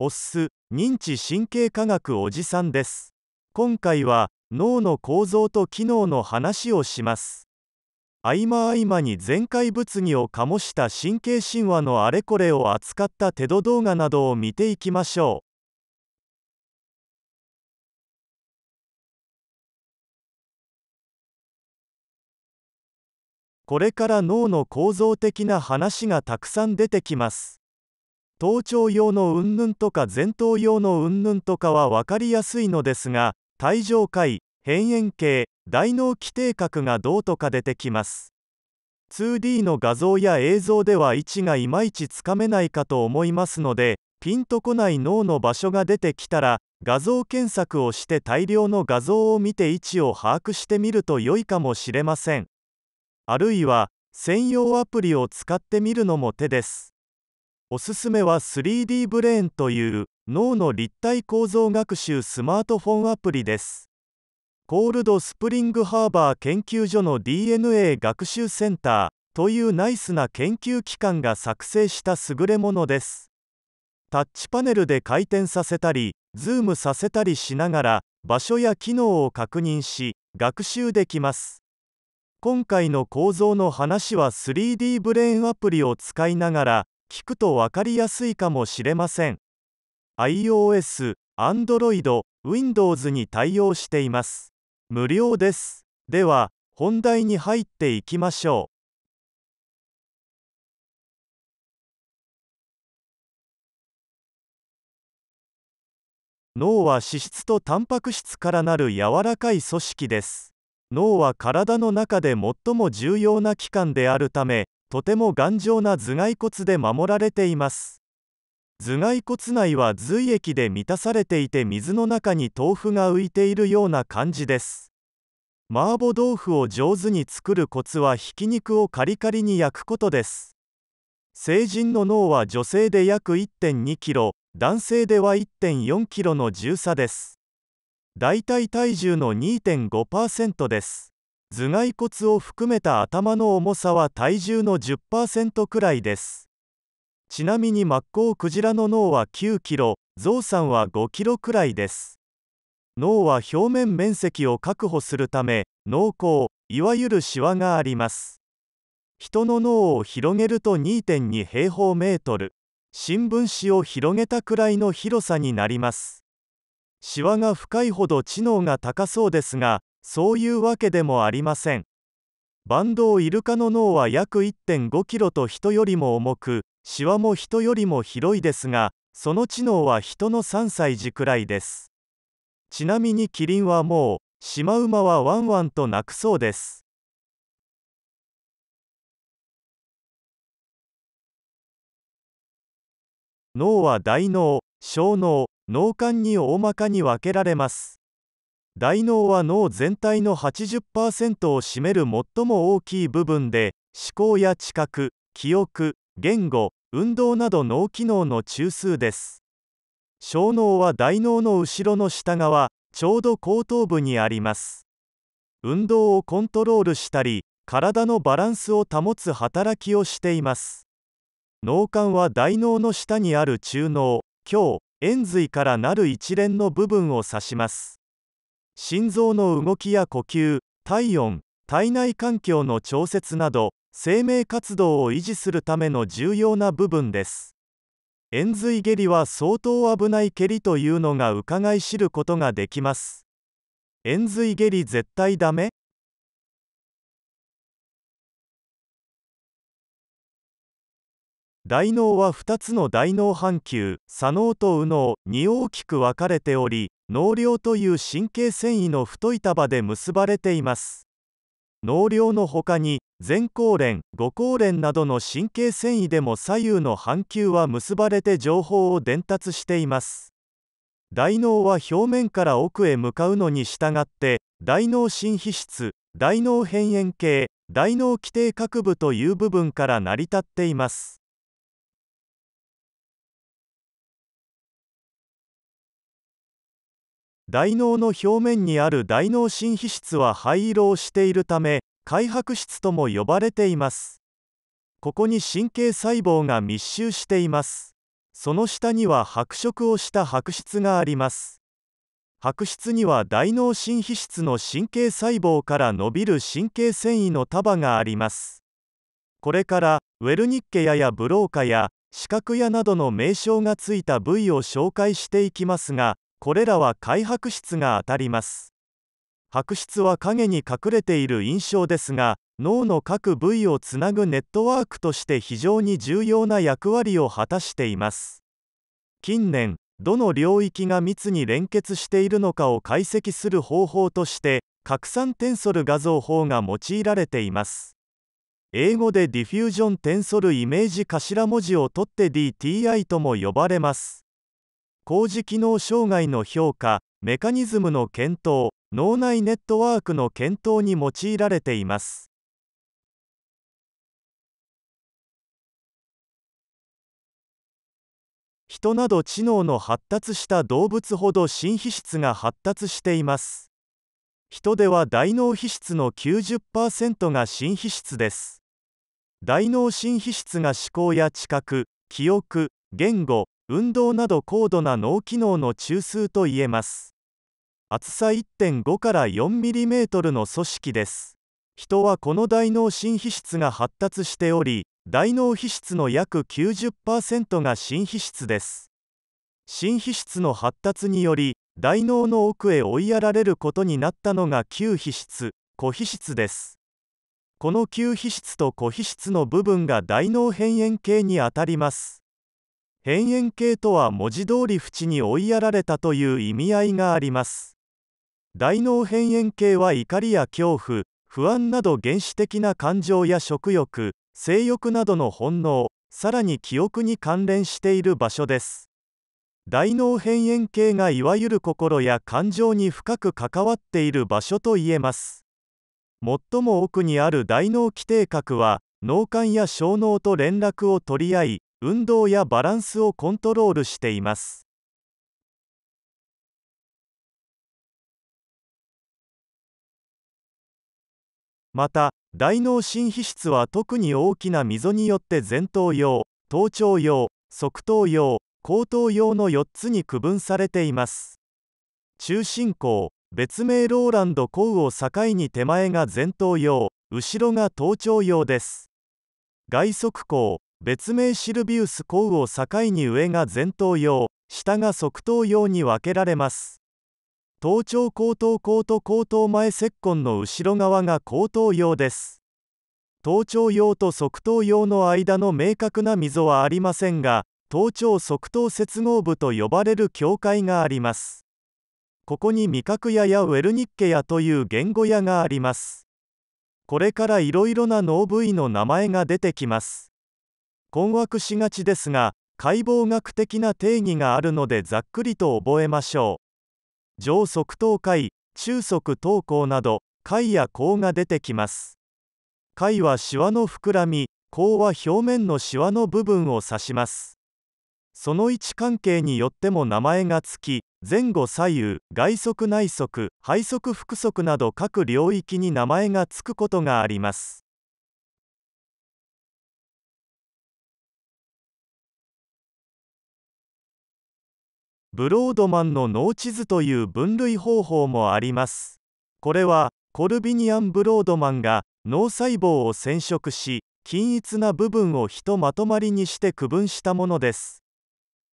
オス認知神経科学おじさんです。今回は脳の構造と機能の話をします。合間合間に全開物議を醸した神経神話のあれこれを扱ったテド動画などを見ていきましょう。これから脳の構造的な話がたくさん出てきます。頭頂用の云々とか前頭用の云々とかは分かりやすいのですが体上界辺縁系大脳基底核がどうとか出てきます。2D の画像や映像では位置がいまいちつかめないかと思いますのでピンとこない脳の場所が出てきたら画像検索をして大量の画像を見て位置を把握してみると良いかもしれません。あるいは専用アプリを使ってみるのも手です。おすすめは 3D ブレーンという脳の立体構造学習スマートフォンアプリです。コールドスプリングハーバー研究所の DNA 学習センターというナイスな研究機関が作成した優れものです。タッチパネルで回転させたりズームさせたりしながら場所や機能を確認し学習できます。今回の構造の話は 3D ブレーンアプリを使いながら聞くと分かりやすいかもしれません。iOS、Android、Windows に対応しています。無料です。では本題に入っていきましょう。脳は脂質とタンパク質からなる柔らかい組織です。脳は体の中で最も重要な器官であるためとても頑丈な頭蓋骨で守られています。頭蓋骨内は髄液で満たされていて水の中に豆腐が浮いているような感じです。麻婆豆腐を上手に作るコツはひき肉をカリカリに焼くことです。成人の脳は女性で約1.2キロ男性では1.4キロの重さです。大体体重の2.5%です。頭蓋骨を含めた頭の重さは体重の10%くらいです。ちなみにマッコウクジラの脳は9キロゾウさんは5キロくらいです。脳は表面面積を確保するため脳孔いわゆるシワがあります。人の脳を広げると2.2平方メートル新聞紙を広げたくらいの広さになります。シワが深いほど知能が高そうですがそういうわけでもありません。バンドウイルカの脳は約1.5キロと人よりも重くシワも人よりも広いですがその知能は人の3歳児くらいです。ちなみにキリンはもうシマウマはワンワンと鳴くそうです。脳は大脳小脳脳幹に大まかに分けられます。大脳は脳全体の80%を占める最も大きい部分で思考や知覚記憶言語運動など脳機能の中枢です。小脳は大脳の後ろの下側ちょうど後頭部にあります。運動をコントロールしたり体のバランスを保つ働きをしています。脳幹は大脳の下にある中脳胸円髄からなる一連の部分を指します。心臓の動きや呼吸体温体内環境の調節など生命活動を維持するための重要な部分です。円髄下痢は相当危ない蹴りというのが伺い知ることができます。円髄下痢絶対ダメ？大脳は2つの大脳半球左脳と右脳に大きく分かれており脳梁という神経繊維の太い束で結ばれています。脳梁の他に前後連後後連などの神経繊維でも左右の半球は結ばれて情報を伝達しています。大脳は表面から奥へ向かうのに従って大脳新皮質大脳辺縁系大脳基底核部という部分から成り立っています。大脳の表面にある大脳新皮質は灰色をしているため開白質とも呼ばれています。ここに神経細胞が密集しています。その下には白色をした白質があります。白質には大脳新皮質の神経細胞から伸びる神経繊維の束があります。これからウェルニッケヤやブローカや視覚やなどの名称がついた部位を紹介していきますがこれらは開白質が当たります。白質は影に隠れている印象ですが脳の各部位をつなぐネットワークとして非常に重要な役割を果たしています。近年どの領域が密に連結しているのかを解析する方法として拡散テンソル画像法が用いられています。英語でディフュージョンテンソルイメージ頭文字を取って DTI とも呼ばれます。工事機能障害の評価メカニズムの検討脳内ネットワークの検討に用いられています。人など知能の発達した動物ほど新皮質が発達しています。人では大脳皮質の90%が新皮質です。大脳新皮質が思考や知覚記憶言語運動など高度な脳機能の中枢といえます。厚さ1.5から 4mm の組織です。人はこの大脳新皮質が発達しており大脳皮質の約90%が新皮質です。新皮質の発達により大脳の奥へ追いやられることになったのが旧皮質コ皮質です。この旧皮質とコ皮質の部分が大脳辺縁系にあたります。辺縁系とは文字通り縁に追いやられたという意味合いがあります。大脳辺縁系は怒りや恐怖不安など原始的な感情や食欲性欲などの本能さらに記憶に関連している場所です。大脳辺縁系がいわゆる心や感情に深く関わっている場所と言えます。最も奥にある大脳基底核は脳幹や小脳と連絡を取り合い運動やバランスをコントロールしています。また大脳新皮質は特に大きな溝によって前頭葉頭頂葉側頭葉後頭葉の4つに区分されています。中心孔別名ローランドコウを境に手前が前頭葉後ろが頭頂葉です。外側孔別名シルビウスコウを境に上が前頭葉下が側頭葉に分けられます。頭頂後頭後と後頭前接根の後ろ側が後頭葉です。頭頂葉と側頭葉の間の明確な溝はありませんが頭頂側頭接合部と呼ばれる境界があります。ここに味覚屋やウェルニッケヤという言語屋があります。これからいろいろな脳部位の名前が出てきます。困惑しがちですが解剖学的な定義があるのでざっくりと覚えましょう。上側頭解中側頭孔など解や孔が出てきます。解はシワの膨らみ孔は表面のシワの部分を指します。その位置関係によっても名前がつき前後左右外側内側背側腹側など各領域に名前がつくことがあります。ブロードマンの脳地図という分類方法もあります。これはコルビニアン・ブロードマンが脳細胞を染色し均一な部分をひとまとまりにして区分したものです。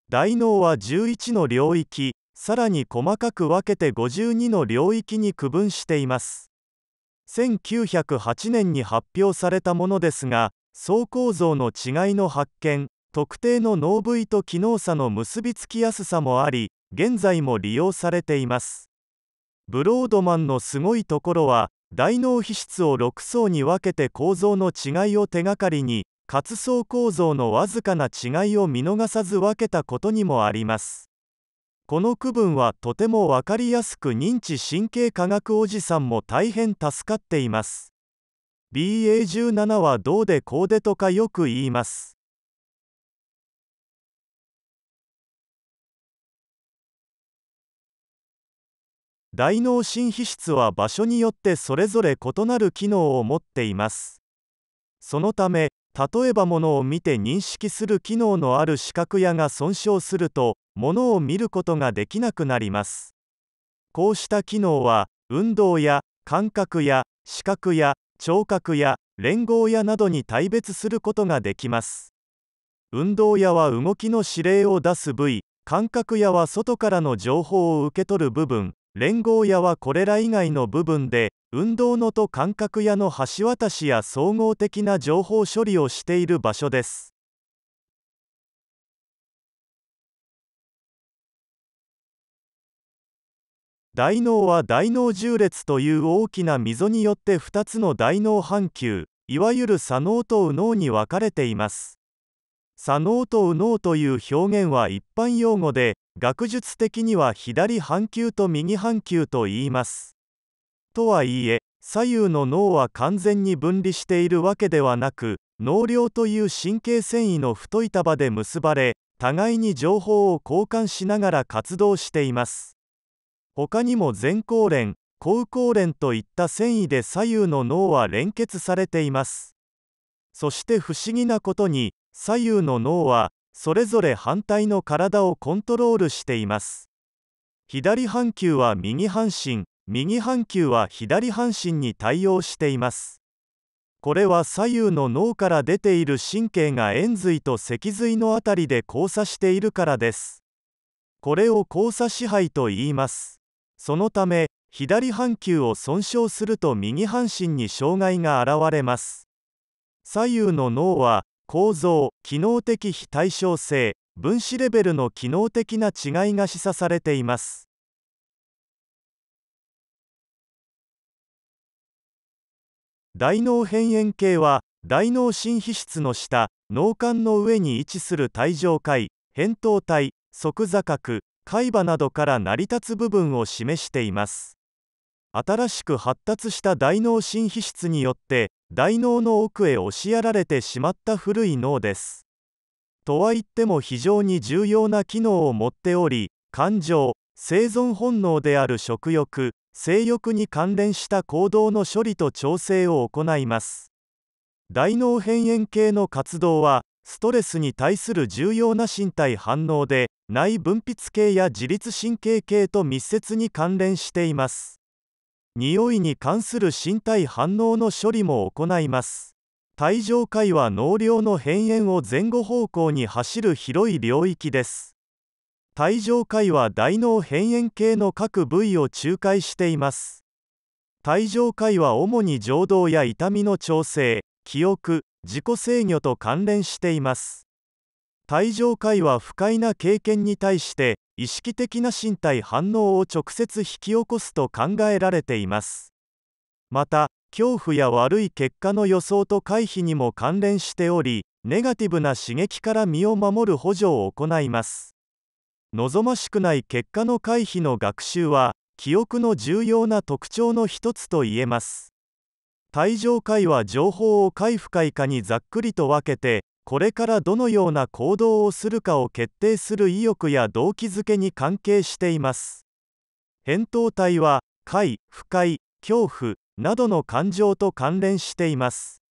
大脳は11の領域さらに細かく分けて52の領域に区分しています。1908年に発表されたものですが層構造の違いの発見特定の脳部位と機能差の結びつきやすさもあり現在も利用されています。ブロードマンのすごいところは大脳皮質を6層に分けて構造の違いを手がかりに活層構造のわずかな違いを見逃さず分けたことにもあります。この区分はとても分かりやすく認知神経科学おじさんも大変助かっています。BA17 はどうでこうでとかよく言います。大脳新皮質は場所によってそれぞれ異なる機能を持っています。そのため例えば物を見て認識する機能のある視覚野が損傷すると物を見ることができなくなります。こうした機能は運動や感覚や視覚や聴覚や連合やなどに大別することができます。運動やは動きの指令を出す部位感覚やは外からの情報を受け取る部分。連合やはこれら以外の部分で運動のと感覚やの橋渡しや総合的な情報処理をしている場所です。大脳は大脳重列という大きな溝によって2つの大脳半球いわゆる左脳と右脳に分かれています。左脳と右脳という表現は一般用語で学術的には左半球と右半球と言います。とはいえ左右の脳は完全に分離しているわけではなく脳梁という神経繊維の太い束で結ばれ互いに情報を交換しながら活動しています。他にも前後連後後連といった繊維で左右の脳は連結されています。そして不思議なことに左右の脳はそれぞれ反対の体をコントロールしています。左半球は右半身右半球は左半身に対応しています。これは左右の脳から出ている神経が円髄と脊髄のあたりで交差しているからです。これを交差支配と言います。そのため左半球を損傷すると右半身に障害が現れます。左右の脳は構造機能的非対称性分子レベルの機能的な違いが示唆されています。大脳辺縁系は大脳新皮質の下脳幹の上に位置する体上界扁桃体側座角海馬などから成り立つ部分を示しています。新しく発達した大脳新皮質によって大脳の奥へ押しやられてしまった古い脳です。とは言っても非常に重要な機能を持っており感情生存本能である食欲性欲に関連した行動の処理と調整を行います。大脳辺縁系の活動はストレスに対する重要な身体反応で内分泌系や自律神経系と密接に関連しています。匂いに関する身体反応の処理も行います。体上界は脳梁の辺縁を前後方向に走る広い領域です。体上界は大脳辺縁系の各部位を仲介しています。体上界は主に情動や痛みの調整記憶自己制御と関連しています。体上界は不快な経験に対して意識的な身体反応を直接引き起こすと考えられています。また恐怖や悪い結果の予想と回避にも関連しておりネガティブな刺激から身を守る補助を行います。望ましくない結果の回避の学習は記憶の重要な特徴の一つと言えます。体上界は情報を回不快かにざっくりと分けてこれからどのような行動をするかを決定する意欲や動機づけに関係しています。扁桃体は快不快恐怖などの感情と関連しています。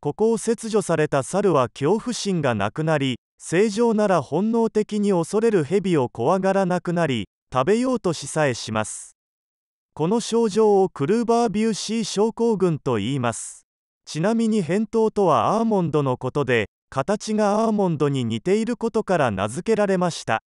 ここを切除された猿は恐怖心がなくなり正常なら本能的に恐れる蛇を怖がらなくなり食べようとしさえします。この症状をクルーバービューシー症候群と言います。ちなみに扁桃とはアーモンドのことで形がアーモンドに似ていることから名付けられました。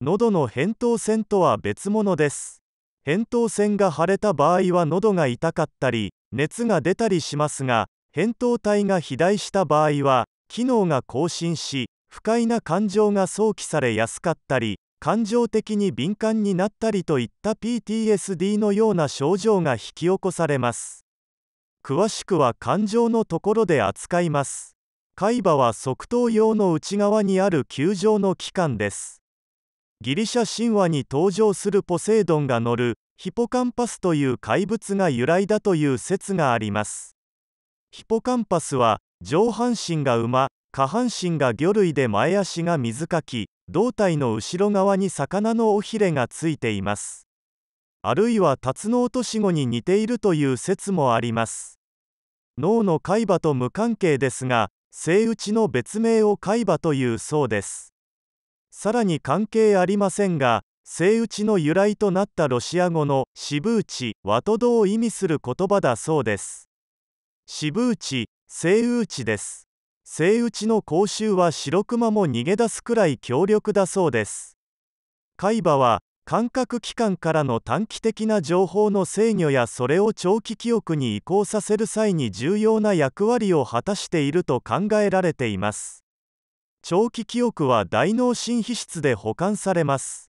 喉の扁桃腺とは別物です。扁桃腺が腫れた場合は喉が痛かったり熱が出たりしますが扁桃体が肥大した場合は機能が更新し不快な感情が想起されやすかったり感情的に敏感になったりといった PTSD のような症状が引き起こされます。詳しくは感情のところで扱います。海馬は側頭葉の内側にある球状の器官です。ギリシャ神話に登場するポセイドンが乗るヒポカンパスという怪物が由来だという説があります。ヒポカンパスは上半身が馬下半身が魚類で前足が水かき胴体の後ろ側に魚の尾ひれがついています。あるいはタツノオトシゴに似ているという説もあります。脳の海馬と無関係ですがセイウチの別名を海馬というそうです。さらに関係ありませんがセイウチの由来となったロシア語のシブーチはトドを意味する言葉だそうです。シブーチセイウチです。セイウチの口臭は白クマも逃げ出すくらい強力だそうです。海馬は感覚器官からの短期的な情報の制御やそれを長期記憶に移行させる際に重要な役割を果たしていると考えられています。長期記憶は大脳新皮質で保管されます。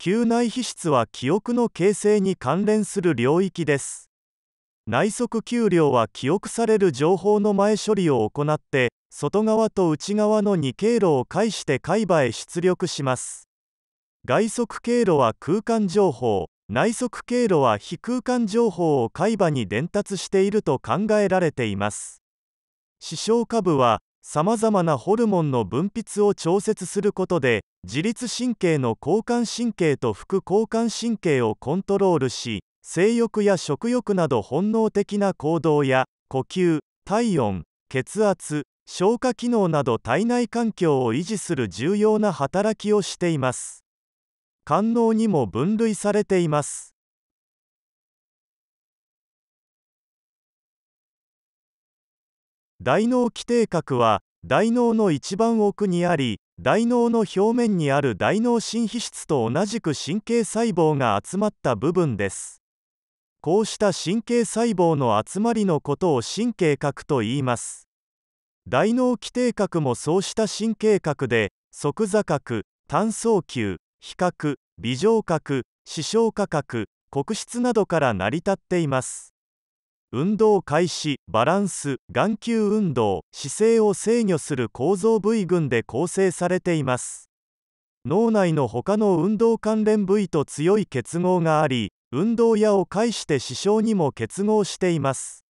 嗅内皮質は記憶の形成に関連する領域です。内側給料は記憶される情報の前処理を行って外側と内側の2経路を介して海馬へ出力します。外側経路は空間情報。内側経路は非空間情報を海馬に伝達していると考えられています。視床下部はさまざまなホルモンの分泌を調節することで自律神経の交感神経と副交感神経をコントロールし性欲や食欲など本能的な行動や呼吸体温血圧消化機能など体内環境を維持する重要な働きをしています。官能にも分類されています。大脳基底核は大脳の一番奥にあり大脳の表面にある大脳新皮質と同じく神経細胞が集まった部分です。こうした神経細胞の集まりのことを神経核と言います。大脳基底核もそうした神経核で側座核単層球比較微状核視床価格黒質などから成り立っています。運動開始バランス眼球運動姿勢を制御する構造部位群で構成されています。脳内の他の運動関連部位と強い結合があり運動やを介して視床にも結合しています。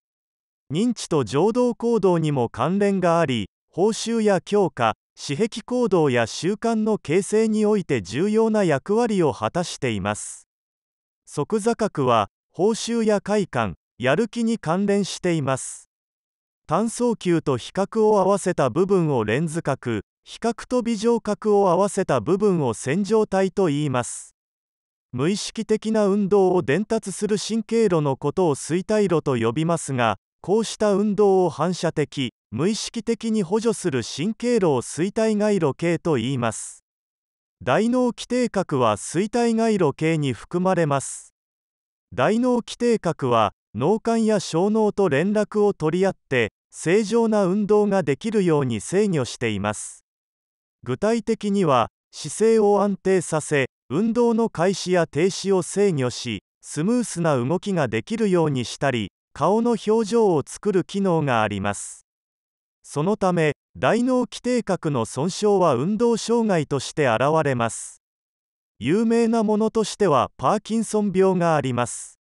認知と情動行動にも関連があり報酬や強化私癖行動や習慣の形成において重要な役割を果たしています。即座角は報酬や快感やる気に関連しています。単層球と比較を合わせた部分をレンズ角比較と微乗角を合わせた部分を線状体と言います。無意識的な運動を伝達する神経路のことを衰退路と呼びますがこうした運動を反射的無意識的に補助する神経路を衰退回路系と言います。大脳基底核は衰退回路系に含まれます。大脳基底核は脳幹や小脳と連絡を取り合って正常な運動ができるように制御しています。具体的には姿勢を安定させ運動の開始や停止を制御しスムースな動きができるようにしたり顔の表情を作る機能があります。そのため大脳基底核の損傷は運動障害として現れます。有名なものとしてはパーキンソン病があります。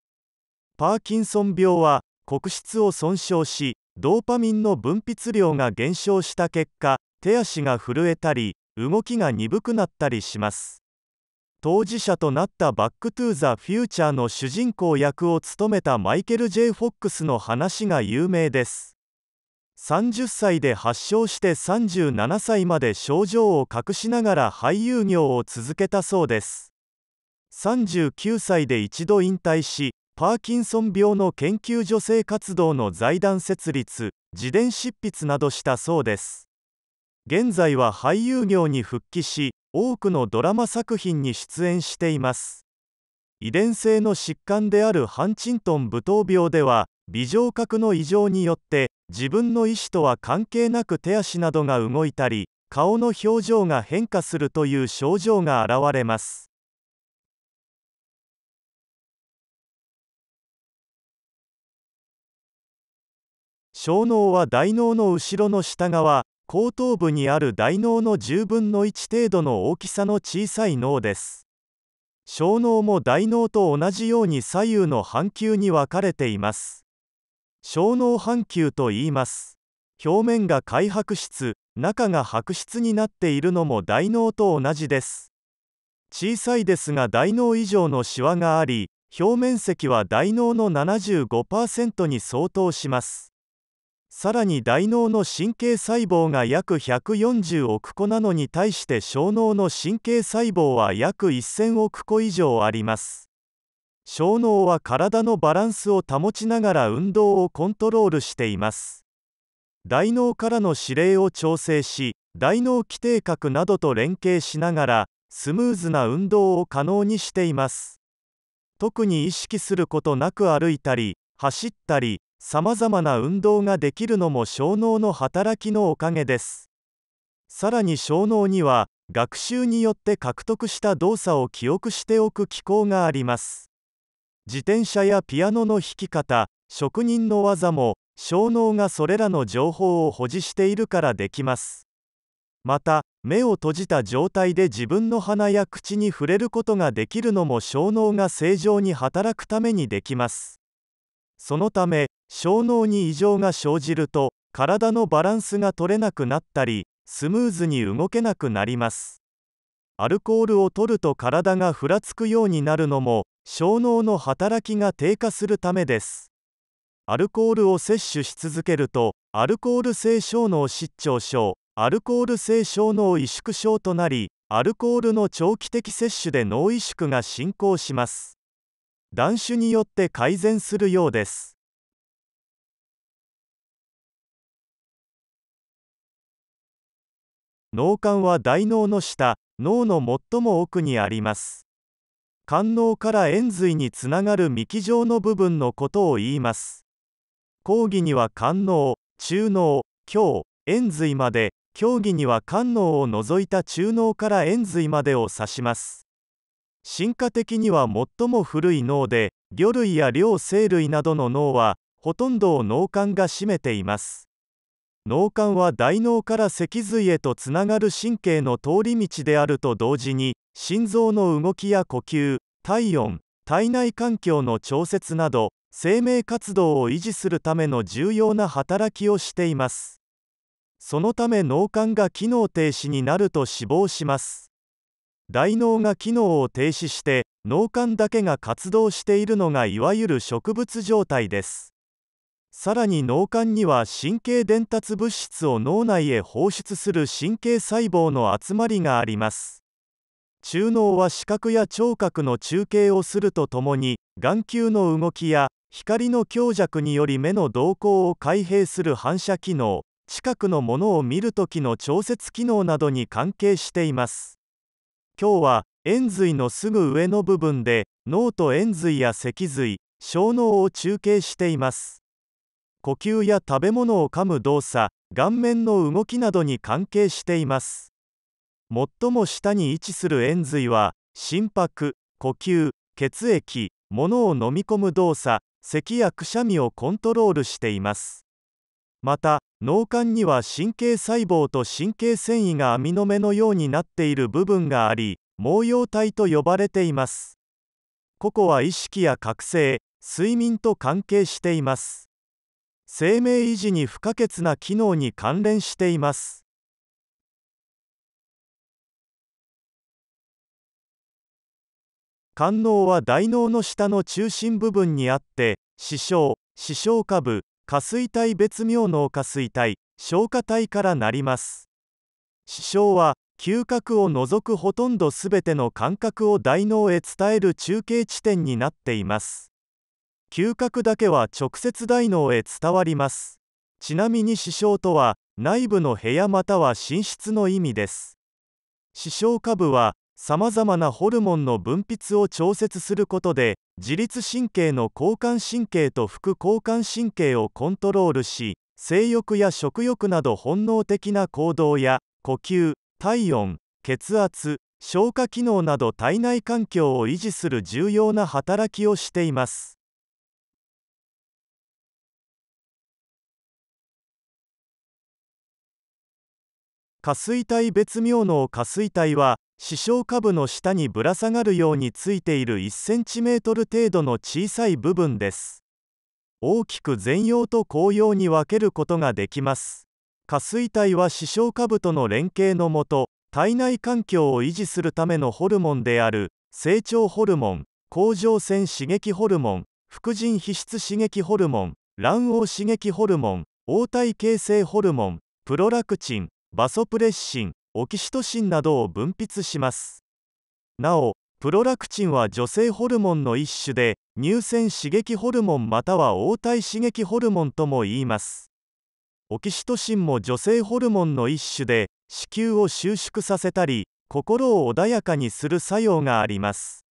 パーキンソン病は黒質を損傷しドーパミンの分泌量が減少した結果手足が震えたり動きが鈍くなったりします。当事者となったバックトゥザ・フューチャーの主人公役を務めたマイケル・ J. フォックスの話が有名です30歳で発症して37歳まで症状を隠しながら俳優業を続けたそうです39歳で一度引退しパーキンソン病の研究女性活動の財団設立自伝執筆などしたそうです現在は俳優業に復帰し多くのドラマ作品に出演しています。遺伝性の疾患であるハンチントン舞踏病では微情覚の異常によって自分の意思とは関係なく手足などが動いたり顔の表情が変化するという症状が現れます。小脳は大脳の後ろの下側後頭部にある大脳の10分の1程度の大きさの小さい脳です。小脳も大脳と同じように左右の半球に分かれています。小脳半球と言います。表面が開白質中が白質になっているのも大脳と同じです。小さいですが大脳以上のシワがあり表面積は大脳の75%に相当します。さらに大脳の神経細胞が約140億個なのに対して小脳の神経細胞は約1000億個以上あります。小脳は体のバランスを保ちながら運動をコントロールしています。大脳からの指令を調整し大脳基底核などと連携しながらスムーズな運動を可能にしています。特に意識することなく歩いたり走ったりさまざまな運動ができるのも小脳の働きのおかげです。さらに小脳には学習によって獲得した動作を記憶しておく機構があります。自転車やピアノの弾き方職人の技も小脳がそれらの情報を保持しているからできます。また目を閉じた状態で自分の鼻や口に触れることができるのも小脳が正常に働くためにできます。そのため小脳に異常が生じると体のバランスが取れなくなったりスムーズに動けなくなります。アルコールを取ると体がふらつくようになるのも小脳の働きが低下するためです。アルコールを摂取し続けるとアルコール性小脳失調症アルコール性小脳萎縮症となりアルコールの長期的摂取で脳萎縮が進行します。断酒によって改善するようです。脳幹は大脳の下脳の最も奥にあります。肝脳から円髄につながる幹状の部分のことを言います。講義には肝脳中脳胸円髄まで競技には肝脳を除いた中脳から円髄までを指します。進化的には最も古い脳で魚類や両生類などの脳はほとんどを脳幹が占めています。脳幹は大脳から脊髄へとつながる神経の通り道であると同時に心臓の動きや呼吸体温体内環境の調節など生命活動を維持するための重要な働きをしています。そのため脳幹が機能停止になると死亡します。大脳が機能を停止して脳幹だけが活動しているのがいわゆる植物状態です。さらに脳幹には神経伝達物質を脳内へ放出する神経細胞の集まりがあります。中脳は視覚や聴覚の中継をするとともに眼球の動きや光の強弱により目の動向を開閉する反射機能近くのものを見るときの調節機能などに関係しています。今日は円髄のすぐ上の部分で脳と円髄や脊髄小脳を中継しています。呼吸や食べ物を噛む動作顔面の動きなどに関係しています。最も下に位置する円髄は心拍呼吸血液物を飲み込む動作咳やくしゃみをコントロールしています。また脳幹には神経細胞と神経繊維が網の目のようになっている部分があり毛様体と呼ばれています。ここは意識や覚醒睡眠と関係しています。生命維持に不可欠な機能に関連しています。肝脳は大脳の下の中心部分にあって視床視床下部下垂体別名脳下垂体消化体からなります。視床は嗅覚を除くほとんどすべての感覚を大脳へ伝える中継地点になっています。嗅覚だけは直接大脳へ伝わります。ちなみに視床とは内部の部屋または寝室の意味です。視床下部はさまざまなホルモンの分泌を調節することで自律神経の交感神経と副交感神経をコントロールし性欲や食欲など本能的な行動や呼吸体温血圧消化機能など体内環境を維持する重要な働きをしています。下垂体別名脳下垂体は視床下部の下にぶら下がるようについている 1cm 程度の小さい部分です。大きく前葉と後葉に分けることができます。下垂体は視床下部との連携のもと体内環境を維持するためのホルモンである成長ホルモン甲状腺刺激ホルモン副腎皮質刺激ホルモン卵黄刺激ホルモン黄体形成ホルモンプロラクチンバソプレッシンオキシトシンなどを分泌します。なおプロラクチンは女性ホルモンの一種で乳腺刺激ホルモンまたは黄体刺激ホルモンとも言います。オキシトシンも女性ホルモンの一種で子宮を収縮させたり心を穏やかにする作用があります。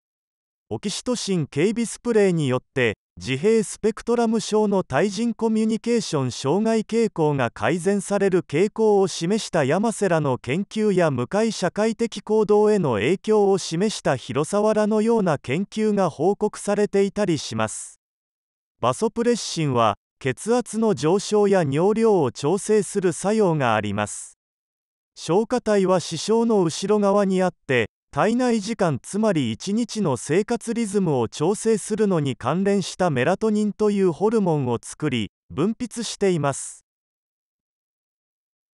オキシトシン警備スプレーによって自閉スペクトラム症の対人コミュニケーション障害傾向が改善される傾向を示した山瀬らの研究や向かい社会的行動への影響を示した広沢らのような研究が報告されていたりします。バソプレッシンは血圧の上昇や尿量を調整する作用があります。消化体は視床の後ろ側にあって体内時間つまり1日の生活リズムを調整するのに関連したメラトニンというホルモンを作り分泌しています。